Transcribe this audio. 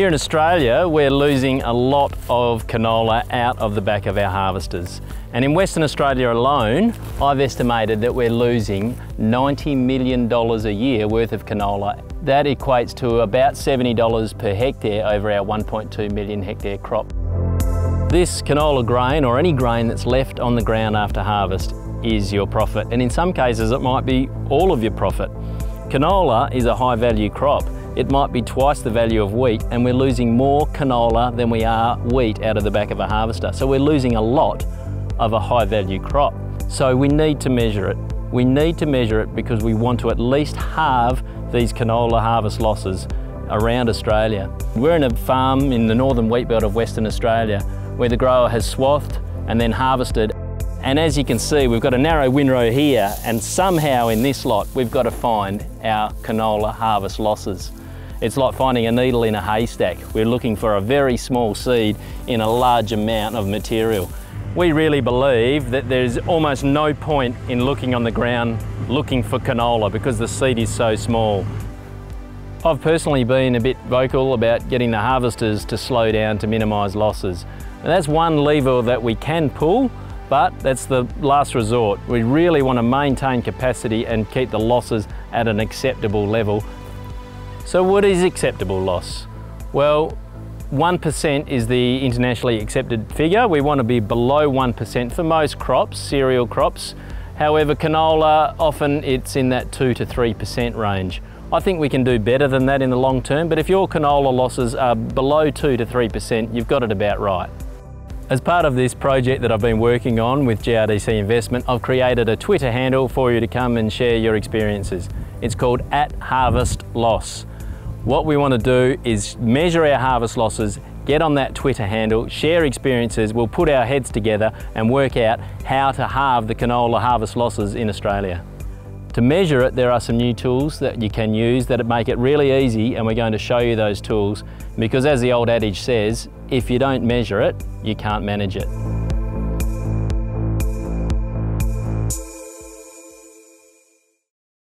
Here in Australia, we're losing a lot of canola out of the back of our harvesters. And in Western Australia alone, I've estimated that we're losing $90 million a year worth of canola. That equates to about $70 per hectare over our 1.2 million hectare crop. This canola grain, or any grain that's left on the ground after harvest, is your profit. And in some cases, it might be all of your profit. Canola is a high value crop it might be twice the value of wheat and we're losing more canola than we are wheat out of the back of a harvester. So we're losing a lot of a high value crop. So we need to measure it. We need to measure it because we want to at least halve these canola harvest losses around Australia. We're in a farm in the northern wheat belt of Western Australia where the grower has swathed and then harvested and as you can see, we've got a narrow windrow here and somehow in this lot, we've got to find our canola harvest losses. It's like finding a needle in a haystack. We're looking for a very small seed in a large amount of material. We really believe that there's almost no point in looking on the ground looking for canola because the seed is so small. I've personally been a bit vocal about getting the harvesters to slow down to minimise losses. And that's one lever that we can pull, but that's the last resort. We really want to maintain capacity and keep the losses at an acceptable level so what is acceptable loss? Well, 1% is the internationally accepted figure. We want to be below 1% for most crops, cereal crops. However, canola, often it's in that 2 to 3% range. I think we can do better than that in the long term, but if your canola losses are below 2 to 3%, you've got it about right. As part of this project that I've been working on with GRDC Investment, I've created a Twitter handle for you to come and share your experiences. It's called at harvest loss. What we want to do is measure our harvest losses, get on that Twitter handle, share experiences, we'll put our heads together and work out how to halve the canola harvest losses in Australia. To measure it, there are some new tools that you can use that make it really easy and we're going to show you those tools because as the old adage says, if you don't measure it, you can't manage it.